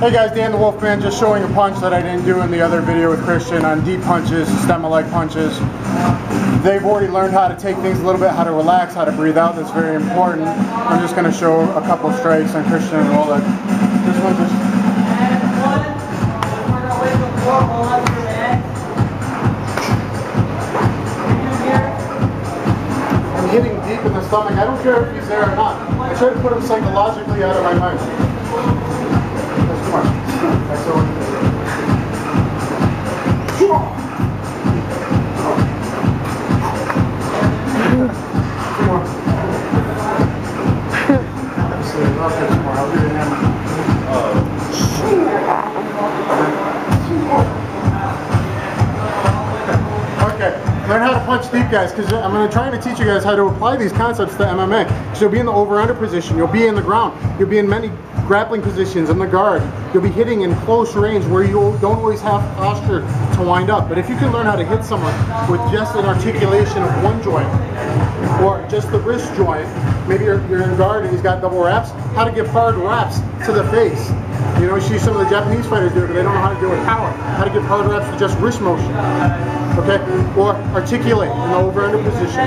Hey guys, Dan the Wolfman just showing a punch that I didn't do in the other video with Christian on deep punches, stem leg punches. They've already learned how to take things a little bit, how to relax, how to breathe out. That's very important. I'm just going to show a couple strikes on Christian and all. This one just... I'm hitting deep in the stomach. I don't care if he's there or not. I try to put him psychologically out of my mind. Okay, learn how to punch deep, guys, because I'm going to try to teach you guys how to apply these concepts to MMA. So you'll be in the over-under position, you'll be in the ground, you'll be in many grappling positions in the guard. You'll be hitting in close range where you don't always have posture to wind up. But if you can learn how to hit someone with just an articulation of one joint, or just the wrist joint, maybe you're, you're in guard and he's got double wraps, how to get hard wraps to the face. You know, you see some of the Japanese fighters do it, but they don't know how to do it with power. How to give power wraps with just wrist motion. Okay? Or articulate in the over-under position.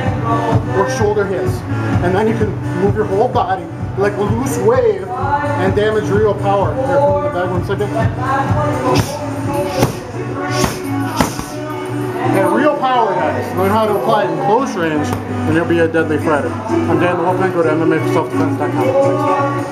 Or shoulder hits. And then you can move your whole body like a loose wave and damage real power. Here, the bag one second. And real power, guys. Learn how to apply it in close range, and you'll be a deadly fighter. I'm Dan the Wolfman. Go to MMAforselfdefense.com.